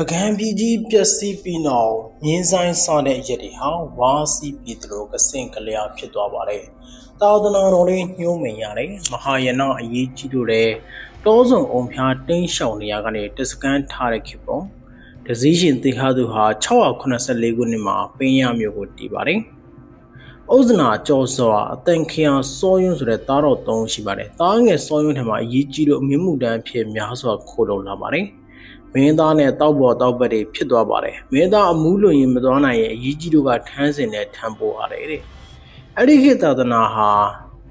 ပကံပြည်ကြီးပျက်စီးပြီးနောက်မြင်းဆိုင်ဆောင်တဲ့ရက်တွေဟာဝါစီးပြီးသလိုကစင်ကလျာဖြစ်သွားပါတယ်။သာသနာတော်လေးညှိုးမိန်ရတယ်။မဟာယနာအရေးကြီးလို့လေတောစုံအောင်ဖျားတင်းရှောင်နေရကနေတစကန်ထားတဲ့ခေပုံဒဇီးရှင်တေဟာသူဟာ684ခုနှစ်မှာပင်းရမျိုးကိုတည်ပါတယ်။ဥဇနာကျော်စောအတန်ခရစောယွန်းဆိုတဲ့သားတော်သုံးရှိပါတယ်။သားငယ်စောယွန်းထံမှာအရေးကြီးလို့အမြင့်မှုတန်းဖြစ်များစွာခိုးလုံလာပါတယ်။ မင်းသားနဲ့တောက်ပေါ်တောက်ပတ်တွေဖြစ်သွားပါတယ်မင်းသားအမှုလွန်ရင်မသွားနိုင်ရဲ့အရေးကြီးတို့ကထမ်းစင်နဲ့ထမ်းပိုးရတယ်တဲ့အဲ့ဒီခေတ်သာသနာဟာ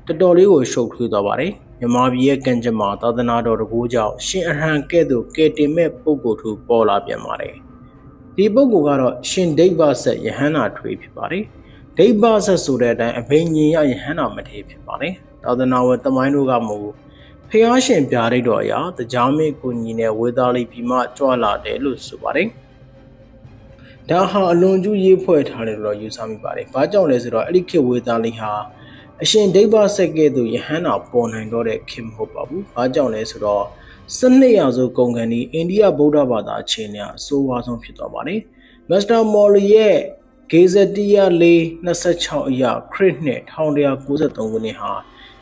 တော်တော်လေးကိုရှုပ်ထွေးသွားပါတယ်မြမပြည်ရဲ့ကံကြမ္မာသာသနာတော်တကူကြောင့်ရှင်အဟံကဲ့သို့ကဲတင်မဲ့ပုဂ္ဂိုလ်ထူပေါ်လာပြန်ပါတယ်ဒီပုဂ္ဂိုလ်ကတော့ရှင်ဒိဗ္ဗဆက်ယဟန္တာထွေဖြစ်ပါတယ်ဒိဗ္ဗဆက်ဆိုတဲ့အတိုင်းအဘိညာဉ်ရယဟန္တာမထေဖြစ်ပါတယ်သာသနာဝတမိုင်းတို့ကမဟုတ် ဖျားရှင်ပြားရိတ်တော်အရာတကြားမေကိုညီနဲ့ဝေသားလေးပြီးမှကြွလာတယ်လို့ဆိုပါတယ်။ဒါဟာအလွန်ကျူးရေးဖွဲ့ထားတယ်လို့ယူဆမိပါတယ်။ဘာကြောင့်လဲဆိုတော့အဲ့ဒီခေတ်ဝေသားလေးဟာအရှင်ဒိဗ္ဗဆက်ကဲ့သို့ယဟန္တာပေါ်နိုင်တော့တဲ့ခေတ်မဟုတ်ပါဘူး။ဘာကြောင့်လဲဆိုတော့စနစ်ရာစုကုန်ကန်ဒီအိန္ဒိယဗုဒ္ဓဘာသာအခြေအနေအဆိုးဝါးဆုံးဖြစ်သွားပါတယ်။မစ္စတာမော်လီရဲ့ဂေဇတီယာ၄26အရာခရစ်နှစ်1193ခုနှစ်ဟာ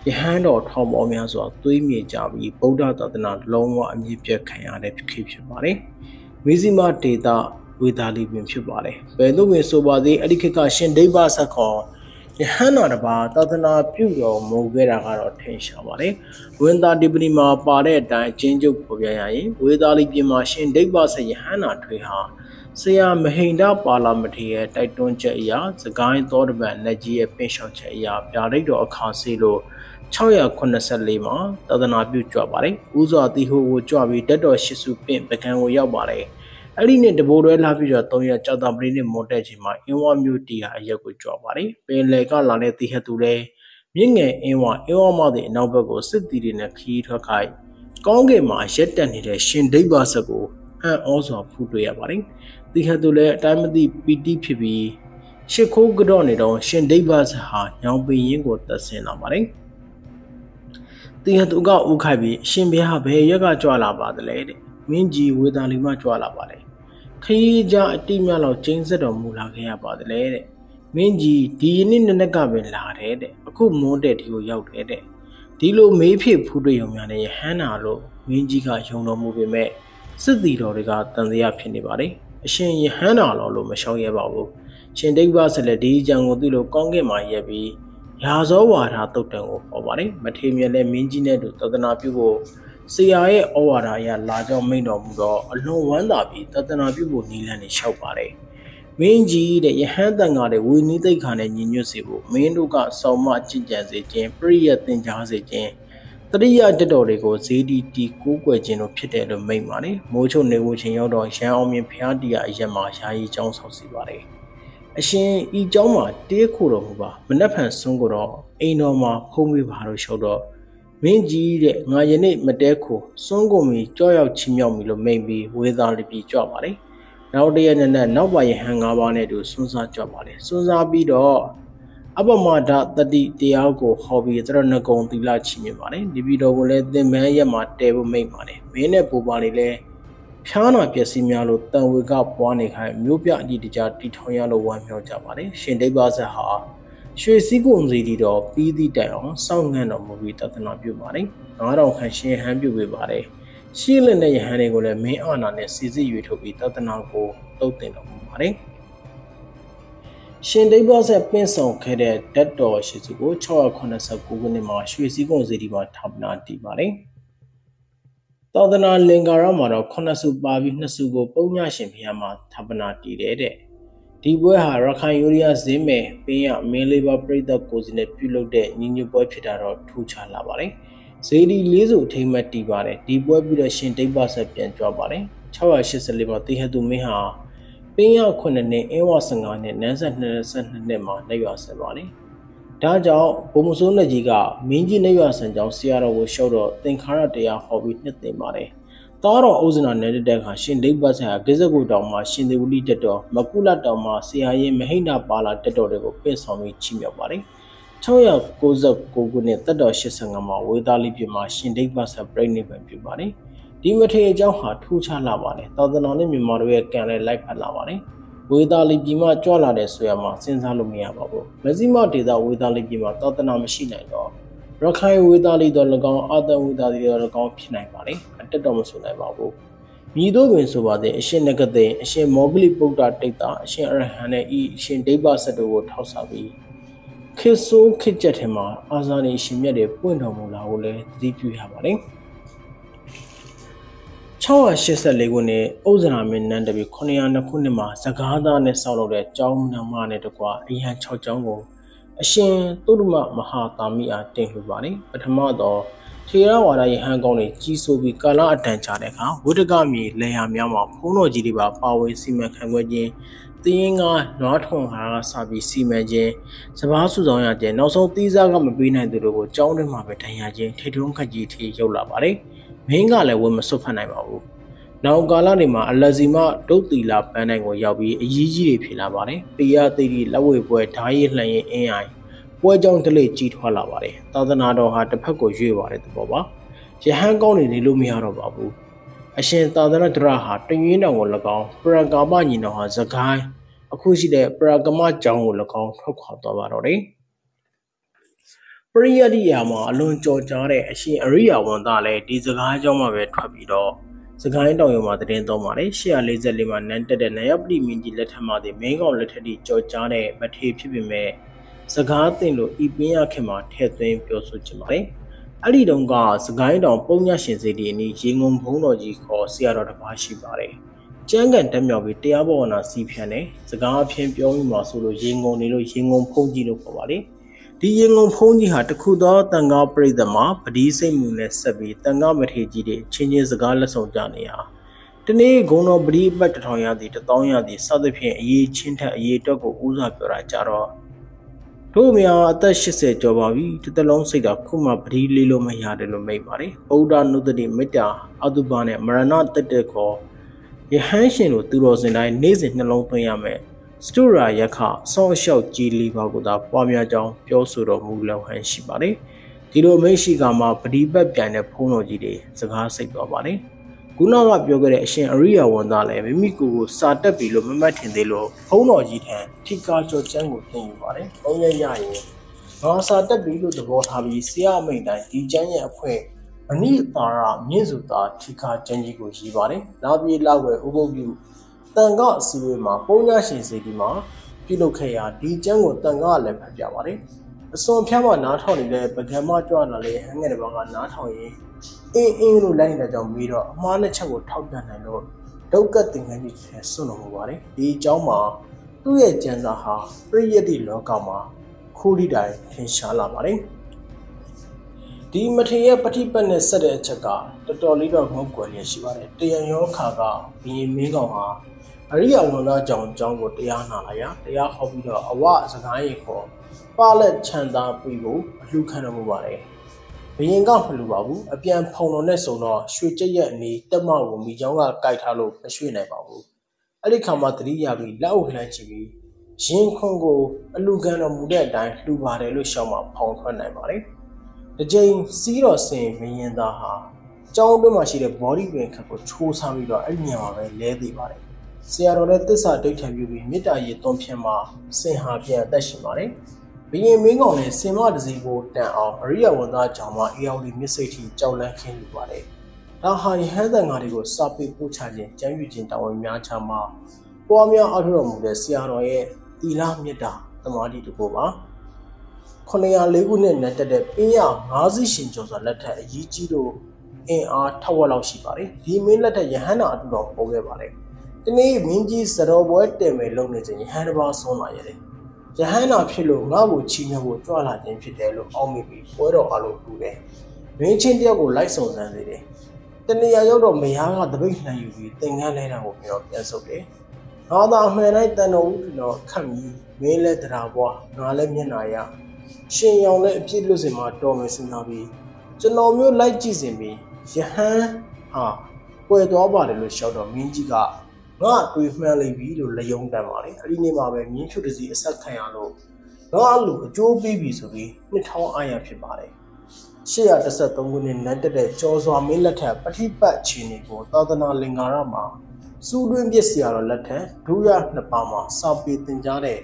ယဟန်တော်ထောင်ပေါ်များစွာသွေးမြေကြပြီးဗုဒ္ဓသာသနာလုံးဝအမြင့်ပြတ်ခံရတဲ့ခေတ်ဖြစ်ပါတယ်။မိဇိမဒေတာဝေသာလီပင်ဖြစ်ပါတယ်။ဘယ်သို့ပင်ဆိုပါသေးအဲ့ဒီခေတ်ကရှင်ဒိဗ္ဗဆက်ခေါ်ယဟန်တော်တပါသာသနာပြုတော်မူခဲ့တာကတော့ထင်ရှားပါတယ်။ဝင်းသားဒီပနီမှာပါတဲ့အတိုင်းအချင်းချုပ်ပေါ်ပြရရင်ဝေသာလီပြင်မှာရှင်ဒိဗ္ဗဆက်ယဟန်တော်ထွေဟာဆရာမဟိန္ဒပါလာမထေရဲ့တိုက်တွန်းချက်အရာစကိုင်းသောတပန်လက်ကြီးရဲ့ပင်ရှောင်ချက်အရာဗျာဒိတ်တော်အခါစီလို့ 684မှာသာသနာပြုကြွပါတယ်။ဦးစွာတိဟိုကိုကြွပြီးတက်တော်ရှိစုပင့်ပကံကိုရောက်ပါတယ်။အဲ့ဒီနှစ်တဘိုးတွဲလာပြီးတော့3ရက်ကြောက်တာပရိနှစ်မွန်တက်ချိန်မှာအင်းဝမျိုးတီဟာအရက်ကိုကြွပါတယ်။ပင်လေကလာတဲ့တိဟသူလည်းမြင့်ငယ်အင်းဝအင်းဝမတဲ့အနောက်ဘက်ကိုစစ်တီတွေနဲ့ခီးထွက်ခိုက်ကောင်းကင်မှာရက်တက်နေတဲ့ရှင်ဒိဗ္ဗဆက်ကိုအံ့ဩစွာဖူးတွေ့ရပါတယ်။တိဟသူလည်းအတိုင်းမသိပီတိဖြစ်ပြီးရှ िख ိုးကြော့နေတော့ရှင်ဒိဗ္ဗဆက်ဟာညောင်ပင်ရင်ကိုတက်ဆင်းလာပါတယ်။ တင်ဟသူကဥခိုက်ပြီးရှင်ဘုရားဘယ်ရက်ကကြွလာပါသလဲတဲ့မင်းကြီးဝေသာလီမှကြွလာပါလေခရီးကြအတိမြလောက်ကျင်းဆက်တော်မူလာခဲ့ရပါသလဲတဲ့မင်းကြီးဒီနေ့နေ့ကပဲလာတယ်တဲ့အခုမွန်းတဲ့ဒီကိုရောက်တယ်တဲ့ဒီလိုမေးဖြစ်ဖူးတွေ့ရုံများနဲ့ဟန်းနာလို့မင်းကြီးကယုံတော်မူပေမဲ့စစ်တီတော်တွေကတန်တရားဖြစ်နေပါတယ်အရှင်ယဟန်နာတော်လို့မရှောင်ရပါဘူးရှင်ဒိဗ္ဗဆက်လက်ဒီအကြောင်းကိုသိလို့ကောင်းကင်မှာရက်ပြီး ရာဇောဝါဒတုတ်တံကိုဟောပါတယ်မထေမြတ်လည်းမင်းကြီးနဲ့တူသဒနာပြုဖို့ဆရာရဲ့ဩဝါဒအရလာကြောင်းမိန့်တော်မူတော့အလွန်ဝမ်းသာပြီးသဒနာပြုဖို့နီးလန်းနေလျှောက်ပါတယ်မင်းကြီးတဲ့ယဟန်တန်ကတဲ့ဝီနီးသိက္ခာနဲ့ညီညွတ်စေဖို့မင်းတို့ကစောင့်မကြင်ကြံစေခြင်းပရိယတ်သင်ကြားစေခြင်းတရိယတက်တော်တွေကိုဇေဒီတီကိုးကွယ်ခြင်းတို့ဖြစ်တယ်လို့မိန့်ပါတယ်မိုးချုံနေဝချင်းရောက်တော့ရန်အောင်မြင်ဖျားတရားအရက်မှာယာယီကျောင်းဆောက်စီပါတယ် အရှင်ဤเจ้าမှာတေးခိုတော်မူပါမနှက်ဖန်ဆုံးကိုတော့အိမ်တော်မှာဖုံးပေးပါလို့လျှောက်တော့မင်းကြီးတဲ့ငါယနေ့မတဲခိုစွန်းကုန်ပြီကြောက်ရောက်ချင်းမြောက်ပြီလို့မိန်ပြီးဝေသားလိပြီးကြွပါလေနောက်တရက်နဲ့နောက်ပါရဟန်၅ပါးနဲ့တူစွန်းစားကြွပါလေစွန်းစားပြီးတော့အပမဒတတိတရားကိုဟောပြီးတရဏဂုံသီလချီးမြှင့်ပါတယ်ဒီပြီးတော့ကိုလည်းသင်္မန်းရက်မှာတဲဖို့မိတ်ပါတယ်မင်းနဲ့ပူပါလေလဲ ဖျားနာပျက်စီးများလို့တန်ဝေကပွားနေခိုင်းမျိုးပြအတိတကြတီထောင်ရလို့ဝမ်းမြောက်ကြပါတယ်ရှင်ဒိဗ္ဗဇက်ဟာရွှေစည်းကုန်စီတီတော်ပြီးသည့်တိုင်အောင်စောင့်ငန့်တော်မူပြီးတသနာပြုပါတယ်9000ခန့်ရှင်ဟန်ပြုပေးပါတယ်ရှင်းလင်းတဲ့ယဟန်တွေကိုလည်းမင်းအာနာနဲ့စီစစ်ရွေထုတ်ပြီးတသနာကိုတုတ်တင်တော်မူပါတယ်ရှင်ဒိဗ္ဗဇက်ပင့်ဆောင်ခဲ့တဲ့ဓာတ်တော်ရှိစုကို689ခုနှစ်မှာရွှေစည်းကုန်စီတီမှာဌာပနာတည်ပါတယ် သောဒနာလင်္ကာရမှာတော့ခုနှစ်စုပါပြီးနှစ်စုကိုပုံညရှင်ဘုရားမှာဌာပနာတည်တယ်တဲ့ဒီပွဲဟာရခိုင်ယူရီးယားဇင်းမယ်ပင်းရမင်းလေးပါပြိသက်ကိုစီနဲ့ပြုလုပ်တဲ့ညီညွတ်ပွဲဖြစ်တာတော့ထူးခြားလာပါတယ်ဇေဒီလေးစုအထိမ့်မှတ်တည်ပါတယ်ဒီပွဲပြီးတော့ရှင်ဒိဗ္ဗဆက်ပြန်ကြွပါတယ်684မှာတေဟတုမင်းဟာပင်းရ9နှစ်အင်းဝ15နှစ်နန်းဆက်22နှစ်မှာလက်ရွာဆက်ပါတယ် ဒါကြောင့်ဘုံမစိုးနှစ်ကြီးကမင်းကြီးနေရွာဆန်ကြောင်းဆရာတော်ကိုရှောက်တော့သင်္ခါရတရားဟောပြီးနှစ်သိမ့်ပါတယ်။သားတော်ဥဇနာနယ်တဲ့ခါရှင်ဒိဗ္ဗဆရာဂိဇကုတောင်မှာရှင်သေဝလိတက်တော်မကုလတောင်မှာဆရာရင်မဟိန္ဒပါလာတက်တော်တွေကိုပင့်ဆောင်ပြီးချီးမြှောက်ပါတယ်။699ခုနှစ်တက်တော်85မှာဝေသားလေးပြမှာရှင်ဒိဗ္ဗဆရာပြိဋိဘံပြုပါတယ်။ဒီမထေအကြောင်းဟာထူးခြားလာပါတယ်သာသနာနဲ့မြန်မာတို့ရဲ့ကံလည်းလိုက်ဖက်လာပါတယ် ဝေသာလီပြည်မှာကြွလာတဲ့ဆိုရမှာစဉ်းစားလို့မရပါဘူးမဇိမဒေတာဝေသာလီပြည်မှာသာသနာမရှိနိုင်တော့ရခိုင်ဝေသာလီတော်၎င်းအာတဝေသာလီတော်၎င်းဖြစ်နိုင်ပါလေအတက်တော့မဆိုနိုင်ပါဘူးမြည်တို့ပင်ဆိုပါတဲ့အရှင်နဂသိအရှင်မောဂလိပုဒ္ဒတိတ်တာအရှင်အရဟံနဲ့ဤအရှင်ဒိဗ္ဗစတုကိုထောက်ဆပြီးခေဆိုးခေကြက်ထဲမှာအာဇာနည်ရှင်မြတ်တွေပွင့်တော်မူလာကိုလည်းသတိပြုရပါတယ် 684ခုနှစ်ဥဇရာမင်းနန်းတပီ902ခုနှစ်မှာဇဂါးသားနဲ့ဆောက်လုပ်တဲ့ကျောင်းနမနဲ့တကွာအရန်6ကျောင်းကိုအရှင်သုဒ္ဓမမဟာတာမိအားတင်လှူပါတယ်ပထမတော့ထေရဝါဒယဟန်ကောင်းတွေကြီးစိုးပြီးကာလအတန်ကြာတဲ့အခါဝိတကမြေလေယာများမှာဖုံးတော်ကြီးတွေပါပါဝင်စီမံခန့်ခွဲခြင်းတည်င်းကနွားထုံဟာကစပြီးစီမံခြင်းစပားစုဆောင်ရခြင်းနောက်ဆုံးသီးစားကမပေးနိုင်သူတို့ကိုကြောင်းထဲမှာပဲထိုင်ရခြင်းထိထုံးခက်ကြီးထိရောက်လာပါတယ် မင်းကလည်းဝင်မစွတ်ဖတ်နိုင်ပါဘူးနောက်ကာလတွေမှာအလဇီမဒုတ်တီလာပန်းတိုင်းကိုရောက်ပြီးအကြီးကြီးတွေဖြစ်လာပါတယ်။ပေရသိတိလက်ဝဲပွဲဓာရီလှန်ရင်အင်းအိုင်ပွဲကြောင်းတလေကြီးထွားလာပါတယ်။သာသနာတော်ဟာတစ်ဖက်ကိုရွေ့ပါတယ်သဘောပါ။ယဟန်ကောင်းနေနေလို့မရတော့ပါဘူး။အရှင်သာသနာတရဟာတငင်းတော်ကို၎င်းပရကာမညီတော်ဟာဇဂိုင်းအခုရှိတဲ့ပရကမကျောင်းကို၎င်းထွက်ခွာသွားပါတော့တယ်။ ပရိယတိယာမှာအလွန်ကြော်ကြားတဲ့အရှင်အရိယာဝန်သားလည်းဒီစကားကြောင့်မှပဲထွက်ပြီးတော့စကိုင်းတောင်ရုံမှာတည်င်းသုံးပါတယ်844မှာနန်းတက်တဲ့နယပတိမင်းကြီးလက်ထက်မှာဒီမင်းကောင်လက်ထက်ထိကြော်ကြားတဲ့မထေဖြစ်ပေမဲ့စကားတင်လို့ဤပင်းရခင်မှာထည့်သွင်းပြောဆိုခြင်းပါတယ်အဲ့ဒီတုန်းကစကိုင်းတောင်ပုံညရှင်စေတီအနီးရေငုံဘုံတော်ကြီးခေါ်ဆရာတော်တစ်ပါးရှိပါတယ်ကျန်းကန်တက်မြောက်ပြီးတရားဘောဝနာစီးဖြန်းတယ်စကားအဖြစ်ပြောမိမှာဆိုလို့ရေငုံနေလို့ရေငုံဖုံးကြီးလို့ခေါ်ပါတယ် ဒီရင်ငုံဖုံးကြီးဟာတခုသောတန်ခါပရိသတ်မှာပတိစိတ်မှုနဲ့ဆက်ပြီးတန်ခါမထေကြီးတွေချင်းချင်းစကားလက်ဆောင်ကြနေဟာတနေ့ဂုံတော်ပတိပတ်တထောင်ရသည်တထောင်ရသည်စသဖြင့်အရေးချင်းထက်အရေးအတွက်ကိုဦးစားပြောတာကြတော့တို့များအသက်80ကျော်ပါပြီတသက်လုံးစိတ်ကခုမှပတိလေးလို့မရတယ်လို့မိတ်ပါတယ်ဗုဒ္ဓနုတ္တိမေတ္တာအတုပါနဲ့မရဏတတ္တကောယဟန်ရှင်တို့သူတော်စင်တိုင်းနေ့စဉ်နှလုံးသွင်းရမယ် စတုရာယခဆောင်းလျှောက်ကြည်လီပါကိုသာပွားများကြောင်းပြောဆိုတော်မူလောက်ဟန်ရှိပါတယ်ဒီလိုမိရှိကမှာပฏิပတ်ပြန်တဲ့ဖုံးတော်ကြီးတွေစကားစိတ်သွားပါတယ်ခုနကပြောခဲ့တဲ့အရှင်အရိယဝန်သားလည်းမိမိကိုယ်ကိုစာတက်ပြီလို့မမှတ်ထင်သေးလို့ဖုံးတော်ကြီးထံထိကားကြောကျမ်းကိုသင်ယူပါတယ်။ဘုံရရရင်ငါစာတက်ပြီလို့သဘောထားပြီးဆရာမိန်တိုင်းဒီကျမ်းရဲ့အဖွင့်အနိတာရမြင့်စုသာထိကားကျမ်းကြီးကိုရေးပါတယ်။လာပြေလောက်ဝဲဥပုပ်ပြု တန်ကအစည်းအဝေးမှာပုံညာရှင်စီဒီမှာပြုလုပ်ခဲ့ရာဒီကျမ်းကိုတန်ကလည်းဖတ်ပြပါတယ်။အစွန်ဖျားမှနားထောင်နေတဲ့ပကံမကြွလာလေဟန်ငယ်တစ်ပါးကနားထောင်ရင်အင်းအင်းလို့လိုက်နေတဲ့ကြောင့်ပြီးတော့အမှားလက်ချက်ကိုထောက်ပြန်နိုင်လို့ဒုက္ခတင်ငန်းကြီးထဲဆွလို့မပါတယ်။ဒီအကြောင်းမှာသူ့ရဲ့ကျမ်းစာဟာပရိယတ်တိလောကမှာခိုးလိတိုင်ထင်ရှားလာပါတယ်။ဒီမထေရပฏิပတ်နဲ့ဆက်တဲ့အချက်ကတော်တော်လေးတော့ငုတ်ကွယ်ရရှိပါတယ်။တယံယောခါကဘီရင်မင်းကောင်ဟာ အရိယဝန်သားကြောင့်အကြောင်းကိုတရားနာလာရတရားဟောပြီးတော့အဝစကားရေခေါ်ပါလက်ချန်သာပြီးကိုအလှခံတော်မူပါတယ်ဘယင်ကမလူပါဘူးအပြန်ဖုံတော်နဲ့ဆုံတော့ရွှေကြက်ရက်အနီးတက်မောက်ကိုမိချောင်းကကြိုက်ထားလို့မရွှေ့နိုင်ပါဘူးအဲ့ဒီခါမှသတိရပြီးလက်အုပ်လှမ်းကြည့်ပြီးရင်ခွန်ကိုအလူခံတော်မူတဲ့အတိုင်းလှူပါတယ်လို့ရှောင်းမှဖောင်ထွက်နိုင်ပါတယ်တစ်ကြိမ်စီးတော်စင်ဘယင်သားဟာကျောင်းတွင်းမှာရှိတဲ့ body ပင်ခတ်ကိုချိုးစားပြီးတော့အဲ့ဒီနေရာမှာပဲလဲသေးပါတယ် ဆရာတော်လည်းသစ္စာဒိဋ္ဌံပြုပြီးမေတ္တာရည်သွန်ဖြင့်မှာစင်ဟာပြန်အသက်ရှင်ပါတယ်။ဘရင်မင်းကောင်လည်းစင်မတစီကိုတန်အောင်အရိယဝန်သားကြောင့်မှအေယောလီမြစ်စိတ်ထိကြောက်လန့်ခင်းယူပါတယ်။ဒါဟာယဟန်တန်ဃာတွေကိုစာပေပို့ချခြင်းကြံ့ယူခြင်းတာဝန်များချမှာပွားများအားထုတ်တော်မူတဲ့ဆရာတော်ရဲ့သီလမေတ္တာသမာဓိတကူပါ။904ခုနှစ်နဲ့တက်တဲ့ပင်းရ50ရှင်ကျော်စွာလက်ထက်အကြီးကြီးတို့အင်အားထက်ဝက်လောက်ရှိပါတယ်။ဒီမင်းလက်ထက်ယဟန်တော်အတူတော်ပေါ်ခဲ့ပါတယ်။ တနေ့မင်းကြီးစတော်ပွဲတင်မယ်လုပ်နေစဉ်ယဟန်တစ်ပါးဆုံးလာရတယ်။ယဟန်နာဖြစ်လို့ငါ့ကိုချီးမြှောက်ဖို့ကြွလာခြင်းဖြစ်တယ်လို့အောက်မိပြီးပွဲတော်အလိုထူတယ်။မင်းချင်းတယောက်ကိုလိုက်ဆောင်စမ်းသေးတယ်။တနေရာရောက်တော့မယားကတပိတ်နှံယူပြီးသင်္ကန်းလဲတာကိုပြောပြန်ဆုပ်တယ်။ငါသာအမှန်တိုင်းတန်တော်ဦးတော်ခတ်ပြီးမင်းလဲတရားပွားငါလည်းမျက်နာရရှင်ရောင်လည်းအပြစ်လွတ်စင်မှာတော်မယ်စဉ်းစားပြီးကျွန်တော်မျိုးလိုက်ကြည့်စင်ပြီးယဟန်ဟာပွဲသွားပါတယ်လို့ရှောက်တော့မင်းကြီးက ငါတွေးမှန်းလိုက်ပြီလို့လယုံတန်ပါလေအဲ့ဒီနေ့မှာပဲမြင်းဖြူတစီအဆက်ခံရလို့ငါအလိုအကျိုးပေးပြီဆိုပြီးနှစ်ထောင်အားရဖြစ်ပါတယ်813ခုနှစ်နတ်တက်တဲ့ကျော်စွာမင်းလက်ထက်ပဋိပတ်ခြေနေကိုသာသနာလင်္ကာရမှာစူးတွင်းပစ္စည်းရတော့လက်ထက်ဒုရနှစ်ပါးမှာစာပေသင်ကြားတဲ့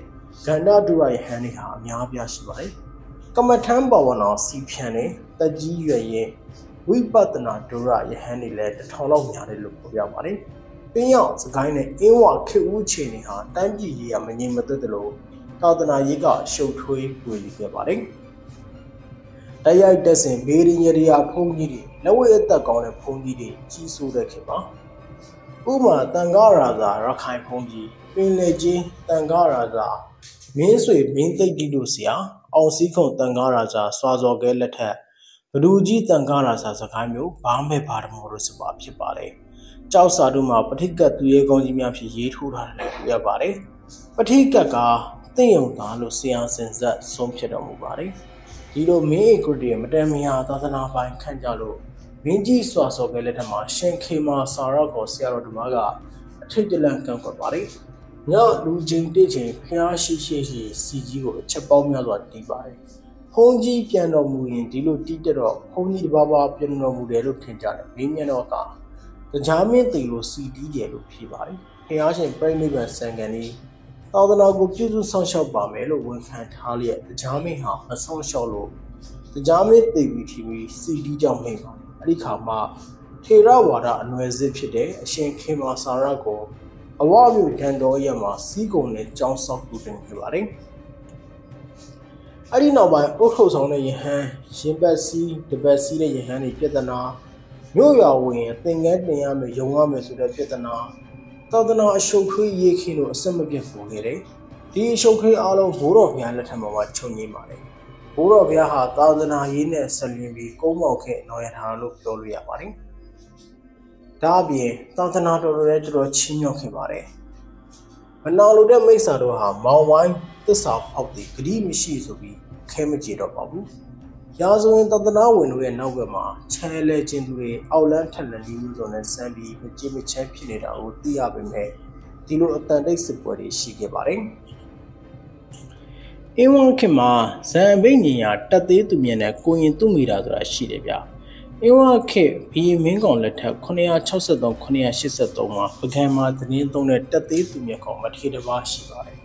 ဂန္ဓဒုရယဟန်တွေဟာအများပြားရှိပါတယ်။ကမ္မထမ်းဘာဝနာစီဖြန်တဲ့တက်ကြီးရွယ်ရင်ဝိပဿနာဒုရယဟန်တွေလည်းတစ်ထောင်လောက်များတယ်လို့ပြောပြပါတယ်။ ပင်းရောက်စကိုင်းနဲ့အင်းဝခေဦးချေနေဟာတန်းပြည်ကြီးကမငြိမ်မသက်သလိုသာသနာရေးကရှုပ်ထွေးပွေခဲ့ပါတယ်။တရိုက်တက်စဉ်ဘေးရင်ရရာဖုန်ကြီးတွေလက်ဝဲအသက်ကောင်းတဲ့ဖုန်ကြီးတွေကြီးစိုးတဲ့ခင်ပါဥမာတန်ကားရာသာရခိုင်ဖုန်ကြီးပင်လေချင်းတန်ကားရာသာမင်းဆွေမင်းသိပ်တီတို့ဆရာအောင်စည်းခုံတန်ကားရာသာစွာစော်ကဲလက်ထက်ဘဒူကြီးတန်ကားရာသာစကိုင်းမျိုးဘာမဲ့ဘာတမောလို့ဆိုပါဖြစ်ပါတယ် ကြောက်စာတို့မှာပဋိကတ်သူရဲကောင်းကြီးများဖြစ်ရေးထိုးထားတယ်တွေ့ရပါတယ်ပဋိကတ်ကသိယုံသားလို့ဆရာစင်ဆက်ဆုံးဖြစ်တော်မူပါတယ်ဒီလိုမင်းဧကုတီမတန်မယာသာသနာပိုင်ခန့်ကြလို့မင်းကြီးစွာစော်ကလက်ထက်မှာရှင်ခေမာစာရကောဆရာတော်ဓမ္မကအထိတ်တလန့်ကန့်ကွက်ပါတယ်။ညလူချင်းတိချင်းဖျားရှိရှိရှိစီကြီးကိုအချက်ပေါင်းများစွာတီးပါတယ်။ဖုန်ကြီးပြန်တော်မူရင်ဒီလိုတီးတဲ့တော့ဖုန်ကြီးတစ်ပါးပါပြန်တော်မူတယ်လို့ထင်ကြတယ်။မင်းမြတ်တော်က တရားမင်းတီလို့စီတီးတယ်လို့ဖြေပါတယ်။ဖျားရှင်ပြိဋိဘံစံကန်လေးသာသနာကိုပြုစုဆောင်ရှောက်ပါမယ်လို့ဝန်ခံထားလျက်တရားမင်းဟာမဆောင်ရှောက်လို့တရားမင်းသိပြီးထီပြီးစီတီကြောင့်မိတ်ပါတယ်အဲ့ဒီခါမှာထေရဝါဒအနွယ်စစ်ဖြစ်တဲ့အရှင်ခေမာစာရကိုအဝမြို့ဒန်တော်ရမှာစီးကုံနဲ့ကြောင်းဆောက်ပူတင်ခဲ့ပါတယ်အဲ့ဒီနောက်ပိုင်းအုတ်ထုတ်ဆောင်တဲ့ယဟန်ရင်ပတ်စီးတပတ်စီးတဲ့ယဟန်တွေပြဿနာ မြို့ရွာဝင်သင်္ကန်းတင်ရမယ်ယုံရမယ်ဆိုတဲ့ပြဿနာသာသနာအရှုပ်ထွေးရေးခင်းလို့အဆက်မပြတ်ပေါ်ခဲ့တယ်ဒီအရှုပ်ထွေးအားလုံးဘိုးတော်ဘုရားလက်ထက်မှာခြုံငင်းပါတယ်ဘိုးတော်ဘုရားဟာသာသနာရေးနဲ့ဆက်လျင်ပြီးကုန်းမောက်ခဲ့နော်ရထားလို့ပြောလို့ရပါတယ်ဒါအပြင်သာသနာတော်လည်းတော်တော်ချင်းမြောက်ခဲ့ပါတယ်မနာလိုတဲ့မိစ္ဆာတို့ဟာမောင်ဝိုင်းသစ္စာဖောက်ပြီးဂတိမရှိဆိုပြီးခဲမကြေတော့ပါဘူး ရာဇဝင်သဒ္ဒနာဝင်တို့ရဲ့နောက်ဘက်မှာချဲလဲခြင်းသူတွေအောက်လန်းထက်လန်ဒီမျိုးစုံနဲ့စမ်းပြီးမကြေမချမ်းဖြစ်နေတာကိုသိရပေမဲ့ဒီလိုအတန်တိတ်စစ်ပွဲတွေရှိခဲ့ပါတယ်အင်းဝခင်မှာဇန်ဘိညာညာတက်သေးသူမြင်တဲ့ကိုရင်သူ့မိတာဆိုတာရှိတယ်ဗျအင်းဝခေဘီမင်းကောင်လက်ထက်963 983မှာပကံမှာသတင်းသုံးတဲ့တက်သေးသူမြတ်ကောင်မထေရဘာရှိပါတယ်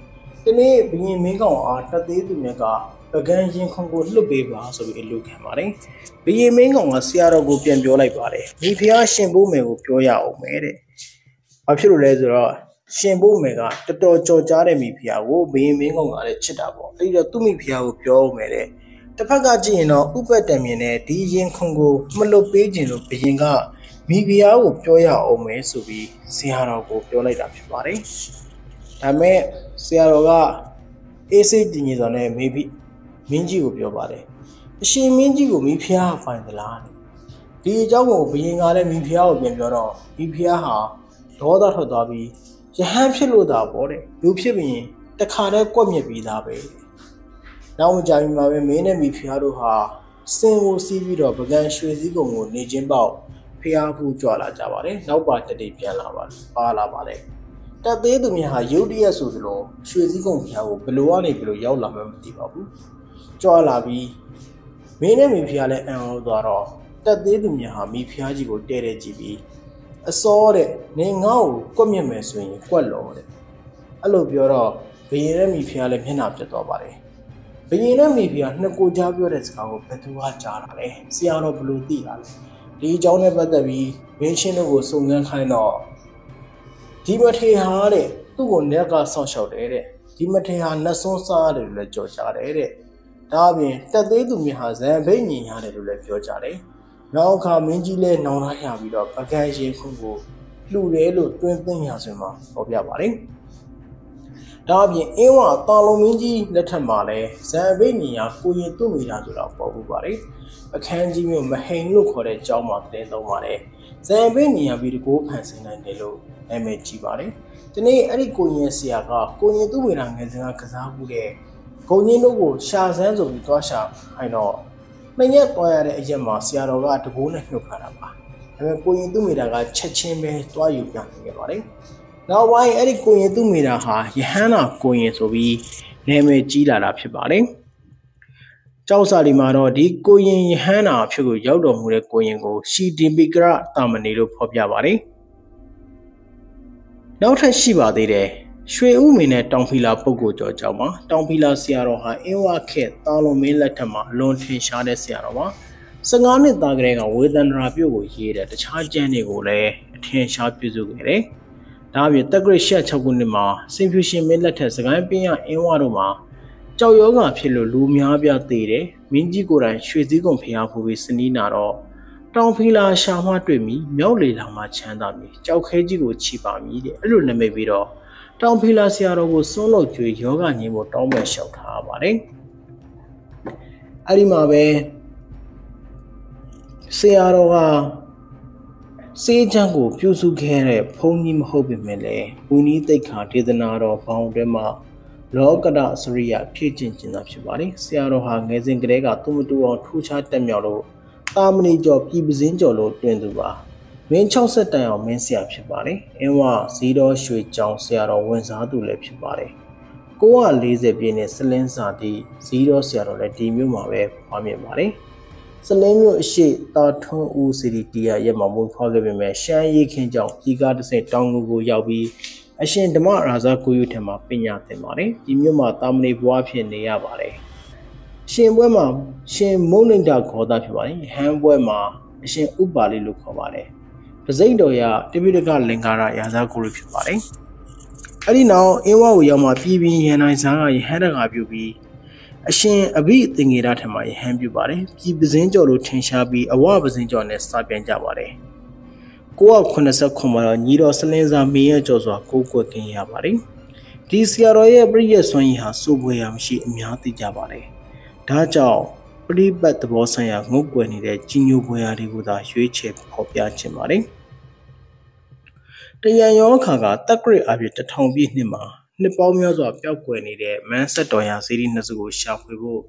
ဒီနေ့ဘီရင်မင်းကောင်အားတက်သေးသူမြတ်က ပကံရင်ခုံကိုလွတ်ပေးပါဆိုပြီးအလူခံပါတယ်ဘီရင်မင်းကောင်ကဆရာတော်ကိုပြန်ပြောလိုက်ပါတယ်မိဖုရားရှင်ဘိုးမယ်ကိုပြောရအောင်မယ်တဲ့ဘာဖြစ်လို့လဲဆိုတော့ရှင်ဘိုးမယ်ကတော်တော်ကြော်ကြားတဲ့မိဖုရားကိုဘင်းမင်းကောင်ကလည်းချစ်တာပေါ့အဲ့ဒီတော့သူ့မိဖုရားကိုပြောမယ်တဲ့တစ်ဖက်ကကြည့်ရင်တော့ဥပတံမြင်တဲ့ဒီရင်ခုံကိုမလွတ်ပေးခြင်းလို့ဘရင်ကမိဖုရားကိုပြောရအောင်မယ်ဆိုပြီးဆရာတော်ကိုပြောလိုက်တာဖြစ်ပါတယ်ဒါမဲ့ဆရာတော်ကအေးစိတ်တည်ငြိမ်စွာနဲ့မိဖ မင်းကြီးကိုပြောပါတယ်အရှင်မင်းကြီးကိုမိဖုရားဖိုင်သလားဒီအကြောင်းကိုဘရင်ကလည်းမိဖုရားကိုပြန်ပြောတော့မိဖုရားဟာဒေါသထွက်သွားပြီးယဟန်ဖြစ်လို့သာပေါ့တဲ့လူဖြစ်ရင်တခါတည်းကွက်မြက်ပြီးသားပဲနောက်မကြမီမှာပဲမင်းနဲ့မိဖုရားတို့ဟာစင်ကိုစီးပြီးတော့ပကံရွှေစည်းကုံကိုနေချင်းပေါက်ဖျားဖူးကြွလာကြပါတယ်နောက်ပါတတိပြန်လာပါပါလာပါတယ်တက်သေးသူများဟာရုတ်တရက်ဆိုသလိုရွှေစည်းကုံဖျားကိုဘလို့ကနေဘလို့ရောက်လာမှမသိပါဘူး ကြွလာပြီးမင်းနဲ့မိဖုရားလည်းအံ့ဩသွားတော့တက်သေးသူများဟာမိဖုရားကြီးကိုတဲတဲကြည့်ပြီးအစောတဲ့နေငါ့ကိုကွက်မြက်မယ်ဆိုရင်ကွက်လောတဲ့အဲ့လိုပြောတော့ဘယင်နဲ့မိဖုရားလည်းမျက်နှာပြတ်သွားပါတယ်ဘယင်နဲ့မိဖုရားနှစ်ကိုကြားပြောတဲ့စကားကိုဘယ်သူကကြားတာလဲဆရာတော်ဘယ်လိုသိတာလဲဒီအကြောင်းနဲ့ပတ်သက်ပြီးမင်းရှင်းတို့ကိုစုံစမ်းခိုင်းတော့ဒီမထေဟာတဲ့သူ့ကိုနက်ကဆောက်ရှောက်တယ်တဲ့ဒီမထေဟာနှဆွန်းစားတယ်လို့လည်းကြော်ကြတယ်တဲ့ ဒါအပြင်တက်သေးသူမြဟာဇံဘိတ်ညင်ရတယ်လို့လည်းပြောကြတယ်နောက်အခါမင်းကြီးလည်းနောင်လာရပြီးတော့ပကံရင်ခုကိုလှူတယ်လို့တွင်းသိမ်းရဆိုမှာဟောပြပါတယ်။ဒါအပြင်အင်းဝတာလုံးမင်းကြီးလက်ထက်မှာလည်းဇံဘိညာယာကိုရင်တုမိတာဆိုတာပေါ်ပူပါတယ်။အခန်းကြီးမျိုးမဟိန်လို့ခေါ်တဲ့ကျောင်းမှာတင်သုံးပါတယ်။ဇံဘိညာယာပြီးတကိုးဖန်ဆင်းနိုင်တယ်လို့နာမည်ကြီးပါတယ်။ဒီနေ့အဲ့ဒီကိုရင်ဆရာကကိုရင်တုမိတာငယ်စဉ်ကကစားမှုတဲ့ ဂုံကြီးတို့ကိုရှာစမ်းဆိုပြီးတွားရှာခိုင်းတော့နှစ်ရက်တွားရတဲ့အရက်မှာဆရာတော်ကတကိုးနဲ့နှုတ်ခါတာပါဒါပေမဲ့ကိုရင်သူ့မိတာကချက်ချင်းပဲတွားယူပြန်ခဲ့ပါတယ်နောက်ပိုင်းအဲ့ဒီကိုရင်သူ့မိတာဟာယဟန္တာကိုရင်ဆိုပြီးနာမည်ကြီးလာတာဖြစ်ပါတယ်ကြောက်စာလီမှာတော့ဒီကိုရင်ယဟန္တာဖြစ်ကိုရောက်တော်မူတဲ့ကိုရင်ကိုရှီတင်ပိကရတာမဏေလို့ဖော်ပြပါတယ်နောက်ထပ်ရှိပါသေးတယ် ရွှေဥမင်းနဲ့တောင်ဖီလာပုဂ္ဂိုလ်ကျော်ကြောင့်ပါတောင်ဖီလာဆရာတော်ဟာအင်းဝခေတာလုံးမင်းလက်ထက်မှာအလွန်ထင်ရှားတဲ့ဆရာတော်ပါ15နှစ်သားကလေးကဝေဒန္တရာပြုတ်ကိုရေးတဲ့တခြားကျမ်းတွေကိုလည်းအထင်ရှားပြုစုခဲ့တယ်။ဒါအပြင်တက္ကရာ6ခုနှစ်မှာစင်ဖြူရှင်မင်းလက်ထက်စကိုင်းပင်းရအင်းဝတို့မှာကြောက်ရောဂါဖြစ်လို့လူများပြသေးတယ်။မင်းကြီးကိုယ်တိုင်ရွှေစည်းကုံဖျားဖူပြီးစနီးနာတော့တောင်ဖီလာရှာမှတွေ့မိမြောက်လေလောင်မှချမ်းသာမိကြောက်ခဲကြီးကိုချီပါမိတဲ့အဲ့လိုနမိတ်ပြီးတော့ တောင်ဖီလာဆရာတော်ကိုစွန့်လို့ကြွေယောဂညင်းဖို့တောင်းပန်လျှောက်ထားပါတယ်အဲ့ဒီမှာပဲဆရာတော်ကစေးချမ်းကိုပြုစုခဲ့တဲ့ဘုန်းကြီးမဟုတ်ပေမဲ့လည်းဝီနီးတိတ်ခါဒေသနာတော်ဘောင်ထဲမှာလောကဒစရိယဖြည့်ကျင့်ခြင်းသာဖြစ်ပါတယ်ဆရာတော်ဟာငယ်စဉ်ကတည်းကသူမတူအောင်ထူးခြားတက်မြောက်လို့တာမဏိကျော်ပြည်ပစင်းကျော်လို့တွင်သူပါ မင်း60တန်အောင်မင်းဆရာဖြစ်ပါတယ်အင်းဝဇီတော်ရွှေကြောင်ဆရာတော်ဝန်စားသူလည်းဖြစ်ပါတယ်940ပြည့်နှစ်စလင်းစာတိဇီတော်ဆရာတော်လည်းဒီမြို့မှာပဲဖွားမြင်ပါတယ်စလင်းမြို့အရှိတာထွန်းဦးစီရီတီယာရဲ့မှာမွေးဖွားခဲ့ပေမဲ့ရှမ်းရီခင်းကြောင့်ကြီးကားတစ်ဆင့်တောင်ငူကိုရောက်ပြီးအရှင်ဓမ္မရာဇကိုယူထံမှာပညာသင်ပါတယ်ဒီမြို့မှာတာမဏိဘွားဖြစ်နေရပါတယ်ရှင်ပွဲမှာရှင်မုံလိန်တာခေါ်တာဖြစ်ပါတယ်ဟန်ပွဲမှာအရှင်ဥပါလိလို့ခေါ်ပါတယ် ပစိမ့်တော်ရတိပိဋကလင်္ကာရရာဇကိုရဖြစ်ပါတယ်အဲ့ဒီနောက်အင်းဝကိုရောက်မှပြည်ပြင်းရန်နိုင်စားကရဟန္တာကပြုပြီးအရှင်အဘိသင်္ကေတထံမှာယဟန်ပြုပါတယ်ပြည်ပစင်းကျော်လို့ထင်ရှားပြီးအဝပစင်းကျော်နဲ့စပြန်ကြပါတယ်989မှာတော့ညီတော်စလင်းစာမင်းရဲ့ကျော်စွာကိုးကွယ်ခင်ရပါတယ်ဒီဆရာတော်ရဲ့ပြည့်ရဲ့စွမ်းရည်ဟာစိုးပွဲရမရှိအများသိကြပါတယ်ဒါကြောင့်ပြိပတ်သဘောဆိုင်ရာငုတ်ကွယ်နေတဲ့ကြီးညိုပွဲရာတွေကိုသာရွေးချယ်ဖော်ပြခြင်းပါတယ် တရံရောခါကတက်ဂရစ်အပြည့်တထောင်ပြည့်နှစ်မှာနှစ်ပေါင်းများစွာပျောက်ကွယ်နေတဲ့မန်းဆက်တော်ရာစီးရီးနှစ်စုကိုရှာဖွေဖို့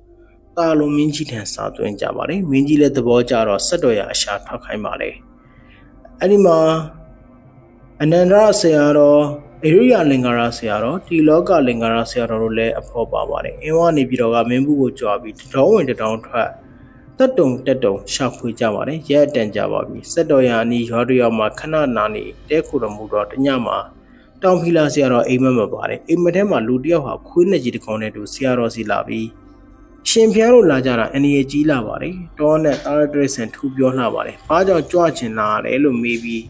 တာလုံမင်းကြီးထံစာသွင်းကြပါတယ်မင်းကြီးလည်းသဘောကျတော့ဆက်တော်ရာအရှာထောက်ခိုင်းပါတယ်အဲ့ဒီမှာအနန္ဒရဆရာတော်အရိယလင်္ကာရဆရာတော်ဒီလောကလင်္ကာရဆရာတော်တို့လည်းအဖို့ပါပါတယ်အင်းဝနေပြီးတော့ကမင်းဘူးကိုကြွားပြီးတတော်ဝင်တတော်ထွက် တက်တုံတက်တုံရှာဖွေကြပါတယ်ရဲအတန်ကြပါပြီစက်တော်ရအနီးရွာတရွာမှာခဏနာနေတဲခုတော်မူတော့တညမှာတောင်ဖီလာဆရာတော်အိမ်မက်မပါတယ်အိမ်မက်ထဲမှာလူတယောက်ဟာခွေးနဲ့ကြီးတကောင်နဲ့တူဆရာတော်စီလာပြီးရှင်ဖျားတို့လာကြတာအန်ရီကြီးလာပါတယ်တောနဲ့တာရတရဆန်ထူပြောလှပါတယ်ဘာကြောင့်ကြွချင်လာလဲလို့မေးပြီး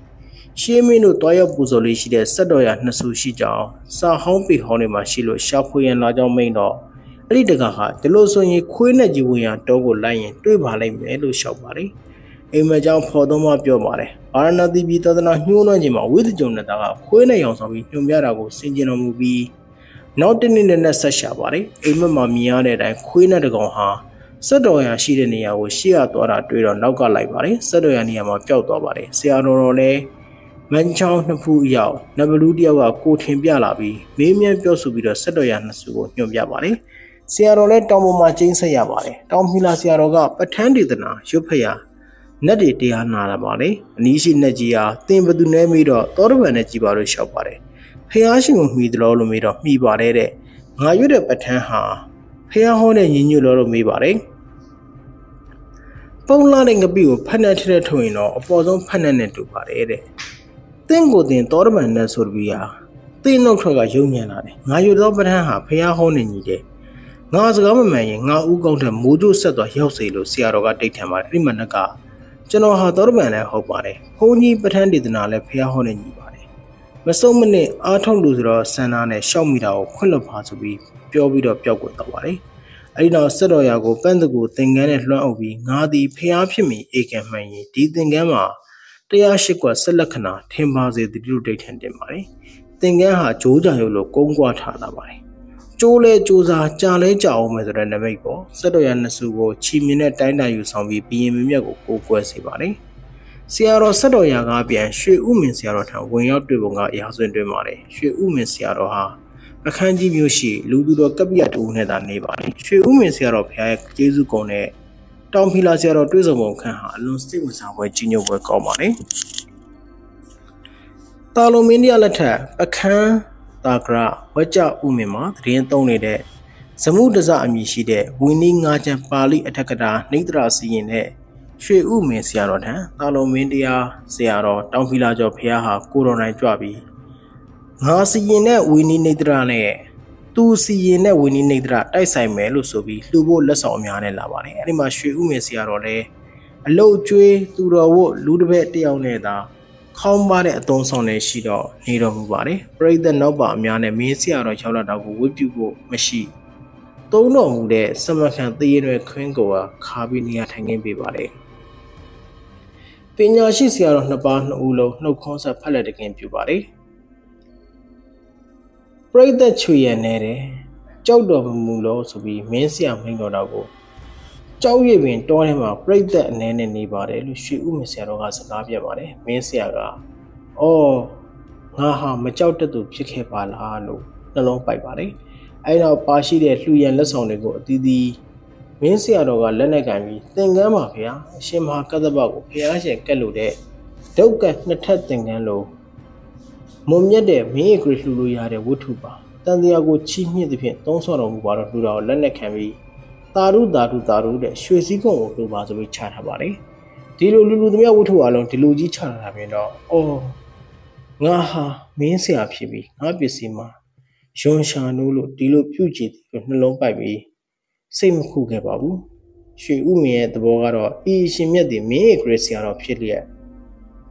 ရှေးမင်းတို့တွားရောက်ပူဇော်လေးရှိတဲ့စက်တော်ရနှစ်ဆူရှိကြောင်းစာဟောင်းပေဟောင်းတွေမှာရှိလို့ရှာဖွေရန်လာကြောင်းမိန်တော့ အဲ့ဒီတကဟာဒီလိုဆိုရင်ခွေးနဲ့ကြီးဝင်ရတောကိုလိုက်ရင်တွေ့ပါလိမ့်မယ်လို့ရှောက်ပါတယ်အိမ်မကြောင်ဖော်သုံးမပြောပါတယ်ဗာရဏသီပြည်သဒနာညှိုးနှွမ်းခြင်းမှာဝိသကြုံနဲ့တာကခွေးနဲ့ရောင်ဆောင်ပြီးညွှန်ပြတာကိုဆင်ကျင်တော်မူပြီးနောက်တနေ့နဲ့ဆက်ရှာပါတယ်အိမ်မက်မှာမြင်ရတဲ့အတိုင်းခွေးနဲ့တကောင်ဟာစက်တော်ရရှိတဲ့နေရာကိုရှေ့ရသွားတာတွေ့တော့နောက်ကလိုက်ပါတယ်စက်တော်ရနေရာမှာပျောက်သွားပါတယ်ဆရာတော်တော်လည်းမန်ချောင်းနှစ်ဖူးရောက်နဘလူးတယောက်ကကိုထင်ပြလာပြီးမေးမြန်းပြောဆိုပြီးတော့စက်တော်ရနှစ်စုကိုညွှန်ပြပါတယ် ဆရာတော်လည်းတောင်ပေါ်မှာကျင်းဆက်ရပါတယ်တောင်မီလာဆရာတော်ကပဋ္ဌာန်းဒေသနာရွတ်ဖျားနတ်တွေတရားနာလာပါလေအနီးရှိနတ်ကြီးဟာသင်ဘသူနဲ့မိတော့သောတပန်နဲ့ကြည်ပါလို့လျှောက်ပါတယ်ဖះရှင်ကိုမိတော်လို့မိတော့မိပါတယ်တဲ့ငါရွတ်တဲ့ပဋ္ဌာန်းဟာဖះဟောတဲ့ညီညွတ်လို့မိပါတယ်ပုံလာတဲ့ငပိကိုဖက်နဲ့ထတဲ့ထုတ်ရင်တော့အပေါ်ဆုံးဖက်နဲ့နဲ့တူပါတယ်တဲ့သင်ကိုတင်သောတပန်နဲ့ဆိုပြီးဟာသင်နှုတ်ထွက်ကယုံညံ့လာတယ်ငါရွတ်သောပဋ္ဌာန်းဟာဖះဟောနေညီတယ် ငါစကားမမှန်ရင်ငါဥကောင်းတဲ့မိုးကျိုးဆက်သွားရောက်စေလို့ဆရာတော်ကတိတ်ထန်ပါတယ်အဲ့ဒီမှာကကျွန်တော်ဟာသောတပန်လည်းဟုတ်ပါတယ်ဘုန်းကြီးပဋ္ဌာန်းဒေသနာလည်းဖះဟောနေညီပါတယ်မစုံမနစ်အားထုတ်လို့ဆိုတော့ဆန္ဒနဲ့ရှောက်မိတာကိုခွင့်လွတ်ပါဆိုပြီးပြောပြီးတော့ပျောက်ကွယ်သွားပါတယ်အဲ့ဒီတော့ဆက်တော်ရာကိုပန်းတကူသင်္ကန်းနဲ့လွှမ်းအုပ်ပြီးငါသည်ဖះဖြစ်မိဧကံမှန်ရင်ဒီသင်္ကန်းမှာတရားရှိကွာဆက်လက္ခဏာထင်ပါစေတတိယဒိဋ္ဌံတင်ပါတယ်သင်္ကန်းဟာဂျိုးကြရုပ်လို့ကုန်းကွာထားလာပါတယ် ကျိုးလဲကျိုးစားကြာလဲကြာအောင်မယ်ဆိုတဲ့နမိတ်ပေါ့စက်တော်ရနှစ်စုကိုချီမြင့်တဲ့တိုင်းတာယူဆောင်ပြီးဘီရင်မမြတ်ကိုကိုကွယ်စေပါတယ်ဆရာတော်ဆက်တော်ရာကပြန်ရွှေဥမင်ဆရာတော်ထံဝင်ရောက်တွေ့ပုံကရာဇဝင်တွင်ပါတယ်ရွှေဥမင်ဆရာတော်ဟာအခန်းကြီးမျိုးရှိလူသူတော်ကပ္ပိယတူနဲ့သာနေပါတယ်ရွှေဥမင်ဆရာတော်ဖခင်ရဲ့ကျေးဇူးကုံနဲ့တောင်ဖီလာဆရာတော်တွေ့ဆုံပုံခန်းဟာအလွန်စိတ်ဝင်စားပွဲကြီးညိုပွဲကောင်းပါတယ်တာလိုမင်းဒီယာလက်ထက်အခန်း တာဂရဝကြဥမင်မှာသတင်းသုံးနေတဲ့ဇမှုတစအမည်ရှိတဲ့ဝင်းနီးငါးချမ်းပါဠိအထက်ကတာနေတရာစီရင်တဲ့ရွှေဥမင်းဆရာတော်ထံတာလုံးမင်းတရားဆရာတော်တောင်ဖီလာကျော်ဖះဟာကိုတော်နိုင်ကြွပြီးငါစီရင်တဲ့ဝင်းနီးနေတရာနဲ့သူစီရင်တဲ့ဝင်းနီးနေတရာတိုက်ဆိုင်မယ်လို့ဆိုပြီးလှူဖို့လက်ဆောင်အများနဲ့လာပါတယ်အဲ့ဒီမှာရွှေဥမင်းဆရာတော်လည်းအလုတ်ကျွေးသူတော်ဝတ်လူတစ်ပည့်တယောက်နဲ့သာ ခေါင်းပါတဲ့အတုံးဆောင်နဲ့ရှိတော့နေတော်မူပါတယ်ပရိသတ်နောက်ပါအများနဲ့မင်းဆရာတော်၆လတောက်ကိုဝတ်ပြုဖို့မရှိသုံးတော်မူတဲ့စမခံသေရတဲ့ခွင်းကိုခါပြီးနေရာထိုင်ခင်းပေးပါတယ်ပညာရှိဆရာတော်နှစ်ပါးနှစ်ဦးလုံးနှုတ်ခွန်းဆက်ဖက်လက်တကင်ပြုပါတယ်ပရိသတ်ချွေရနေတဲ့ကြောက်တော်မူလို့ဆိုပြီးမင်းဆရာမိန်တော်တော်ကို ကြောက်ရည်ပင်တောထဲမှာပြိတ်သက်အနေနဲ့နေပါတယ်လို့ရွှေဥမဆရာတော်ကစကားပြပါတယ်မင်းဆရာကအော်ငါဟာမကြောက်တတ်သူဖြစ်ခဲ့ပါလားလို့နှလုံးပိုက်ပါတယ်အဲ့တော့ပါရှိတဲ့လှူရန်လက်ဆောင်တွေကိုအသီးသီးမင်းဆရာတော်ကလက်နဲ့ကန်ပြီးသင်္ကန်းပါဗျာအရှင်မဟာကတ္တပကိုဖျားရှင်ကက်လို့တဲ့ဒုက္ကနှစ်ထပ်သင်္ကန်းလို့မုံမြတ်တဲ့မင်းရဲ့ဂရလှူလို့ရတဲ့ဝတ္ထုပါတန်တရားကိုချီးမြှင့်သဖြင့်သုံးဆော်တော်မူပါတော့လှူတော်လက်နဲ့ခံပြီး တာရုတာရုတာရုတဲ့ရွှေစည်းကုံကိုလိုပါဆိုပြီးချထားပါတယ်ဒီလိုလူလူသမ ्या ဝတ္ထုအလုံးဒီလိုကြီးချထားတာပြင်တော့အော်ငါဟာမင်းဆရာဖြစ်ပြီးငါပစ္စည်းမှာယွန်ရှာနိုးလို့ဒီလိုပြုတ်ကြည့်ပြီးနှလုံးပိုက်ပြီးစိတ်မခုခဲ့ပါဘူးရွှေဥမင်းရဲ့သဘောကတော့အီရှင်မြတ်ဒီမင်းရဲ့ဂရစီယာတော့ဖြစ်လျက်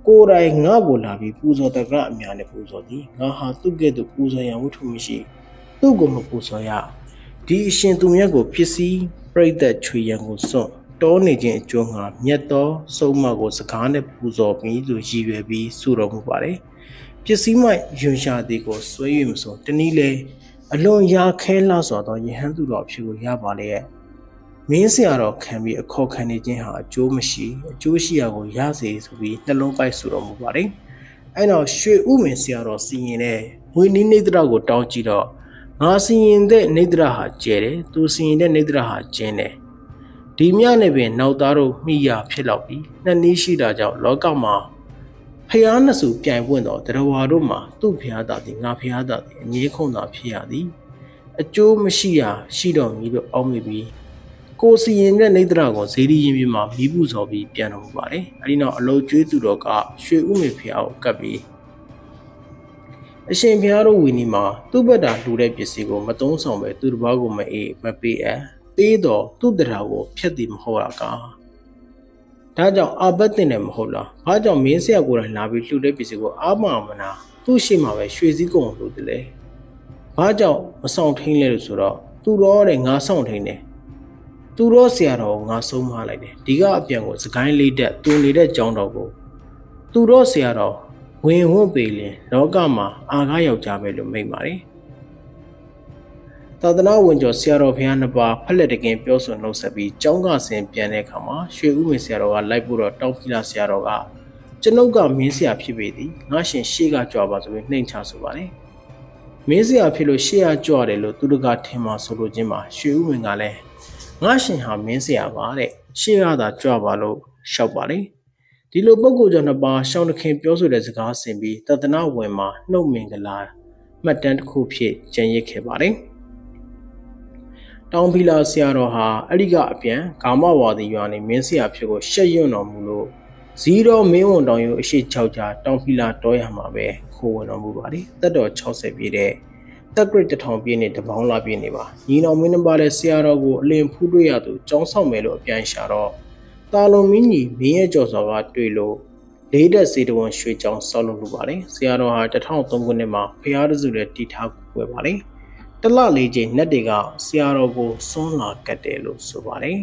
ကိုယ်တိုင်ငါ့ကိုလာပြီးပူဇော်တကအများနဲ့ပူဇော်သည်ငါဟာသူ့ကဲ့သို့ပူဇော်ရန်ဝတ္ထုမရှိသူ့ကိုမပူဇော်ရ ဒီအရှင်သူမြတ်ကိုဖြစ်စီပြိသက်ချွေရန်ကိုစွန့်တောနေခြင်းအကျိုးငါမြတ်သောစုံမကိုစကားနဲ့ပူဇော်ပြီးသူရည်ရွယ်ပြီးဆုတော်မူပါတယ်ပစ္စည်းမိုက်ယွန်ရှာသည်ကိုဆွဲ၍မဆိုတနည်းလေအလွန်ရာခဲလှစွာသောယဟန်သူတော်ဖြစ်ကိုရပါလေရဲ့မင်းဆရာတော်ခံပြီးအခေါ်ခံနေခြင်းဟာအကျိုးမရှိအကျိုးရှိရာကိုရစေဆိုပြီးနှလုံးပိုက်ဆိုတော်မူပါတယ်အဲ့တော့ရွှေဥမင်ဆရာတော်စီရင်တဲ့ဝိနည်းနေတရကိုတောင်းကြည့်တော့ ငါစီရင်တဲ့နေတရဟာကျဲတယ်သူစီရင်တဲ့နေတရဟာကျင်းတယ်ဒီမြနဲ့ပင်နောက်သားတို့မိရဖြစ်လောက်ပြီးနှစ်နည်းရှိတာကြောင့်လောကမှာဖျားနှစ်စုပြိုင်ပွင့်တော့တရဝါတို့မှာသူ့ဖျားတာသည်ငါဖျားတာသည်အငြင်းခုန်တာဖြစ်ရသည်အကျိုးမရှိရာရှိတော်မူလို့အောက်မိပြီးကိုစီရင်တဲ့နေတရကိုဇေဒီရင်ပြမှာမိဘူးစော်ပြီးပြန်တော်မူပါတယ်အဲဒီနောက်အလုတ်ကျွေးသူတော်ကရွှေဥမေဖျားကိုကပ်ပြီး အရှင်ဘုရားတို့ဝီနီမှာသူ့ဘက်တာလှူတဲ့ပစ္စည်းကိုမသုံးဆောင်ပဲသူတစ်ပါးကိုမအေးမပေးအပ်ပေးတော့သူ့တရားကိုဖျက်သည်မဟုတ်လားကာဒါကြောင့်အာဘတ်တင်တယ်မဟုတ်လားဘာကြောင့်မင်းဆရာကိုယ်တိုင်လာပြီးလှူတဲ့ပစ္စည်းကိုအာမမနာသူ့ရှိမှာပဲရွှေစည်းကုံလှူတယ်လေဘာကြောင့်မဆောင်ထိန်လဲလို့ဆိုတော့သူတော့တဲ့ငါဆောင်ထိန်တယ်သူတော့ဆရာတော်ကိုငါဆုံးမလိုက်တယ်ဒီကအပြန်ကိုစကိုင်းလေးတက်တူနေတဲ့ကြောင်းတော်ကိုသူတော့ဆရာတော် ဝင်ဝတ်ပေလင်လောကမှာအာကားယောက်ျားပဲလို့မိန့်ပါတယ်သာသနာဝင်ကျော်ဆရာတော်ဘုရားနှစ်ပါးဖက်လက်တကင်ပြောဆိုနှုတ်ဆက်ပြီးကျောင်းကဆင်ပြန်တဲ့အခါမှာရွှေဥမင်ဆရာတော်ကလိုက်ဖို့တော့တောင်းပြလာဆရာတော်ကကျွန်ုပ်ကမင်းဆရာဖြစ်ပေသည်ငါရှင်ရှေ့ကကြွပါဆိုပြီးနှိမ်ချဆိုပါတယ်မင်းဆရာဖြစ်လို့ရှေ့ကကြွတယ်လို့သူတို့ကထင်မှာဆိုလို့ချင်းမှာရွှေဥမင်ကလည်းငါရှင်ဟာမင်းဆရာပါတဲ့ရှေ့ကသာကြွပါလို့ရှောက်ပါတယ် ဒီလိုပုံကိုကြောင့်နှစ်ပါးရှောင်းတခင်ပြောဆိုတဲ့စကားဆင်ပြီးတသနာဝင်မှာနှုတ်မင်္ဂလာမှတ်တမ်းတစ်ခုဖြစ်ကျန်ရစ်ခဲ့ပါတယ်။တောင်ဖီလာဆရာတော်ဟာအဲ့ဒီကအပြန်ကာမဝါဒီရွာနေမင်းဆရာဖြစ်ကိုရှက်ရွံ့တော်မူလို့ဇီရောမင်းဝန်တောင်ရုံအရှိ6ကြာတောင်ဖီလာတောရမှာပဲခိုးဝင်တော်မူပါတယ်။တက်တော်60ပြည့်တဲ့တက်ကရစ်တထောင်ပြည့်နေတပေါင်းလာပြည့်နေပါညီတော်မင်းနှပါတဲ့ဆရာတော်ကိုအလင်ဖူးတွေ့ရသူចောင်းဆောင်မယ်လို့အပြန်ရှာတော့ တာလုံမင်းကြီးမင်းရဲ့ကြော်စော်ကတွေ့လို့လေးတက်စေတဝန်ရွှေချောင်းဆောက်လုပ်လိုပါတယ်ဆရာတော်ဟာ2003ခုနှစ်မှာဖျားတစုနဲ့တီထားပွဲပါတယ်တလလေးချိန်နက်တွေကဆရာတော်ကိုစွန်းလာကတ်တယ်လို့ဆိုပါတယ်